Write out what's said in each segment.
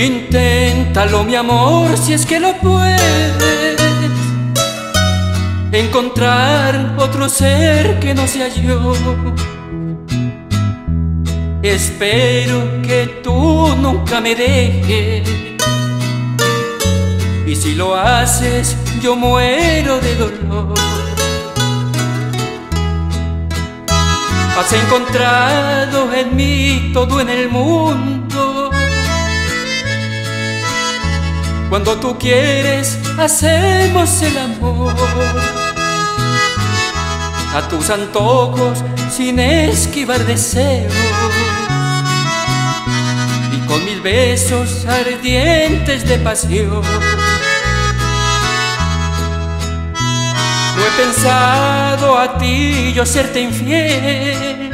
Inténtalo, mi amor, si es que lo puedes. Encontrar otro ser que no sea yo. Espero que tú nunca me dejes. Y si lo haces, yo muero de dolor. Has encontrado en mí todo en el mundo cuando tú quieres, hacemos el amor. A tus antojos sin esquivar deseos. Y con mil besos ardientes de pasión. No he pensado a ti yo serte infiel.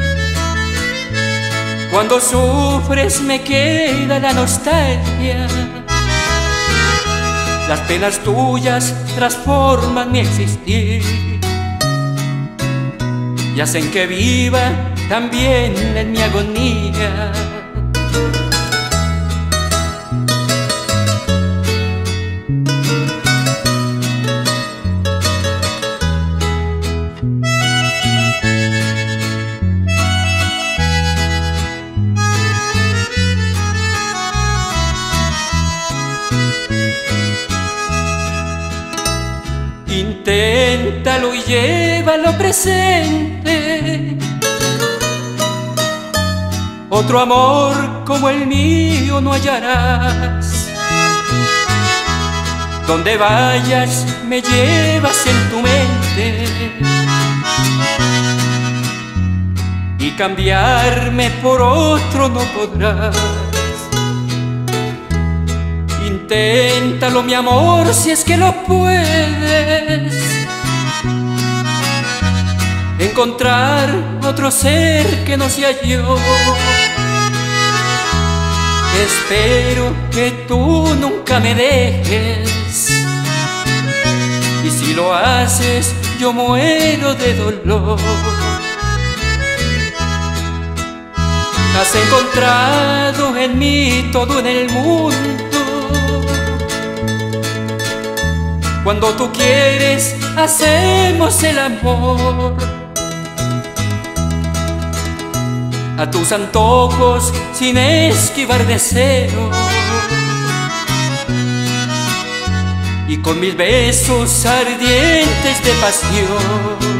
Cuando sufres me queda la nostalgia las penas tuyas transforman mi existir y hacen que viva también en mi agonía. Inténtalo y llévalo presente. Otro amor como el mío no hallarás. Donde vayas me llevas en tu mente. Y cambiarme por otro no podrás. Inténtalo, mi amor, si es que lo puedes. Encontrar otro ser que no sea yo. Espero que tú nunca me dejes. Y si lo haces, yo muero de dolor. Has encontrado en mí todo en el mundo Cuando tú quieres, hacemos el amor. A tus antojos sin esquivar deseo. Y con mis besos ardientes de pasión.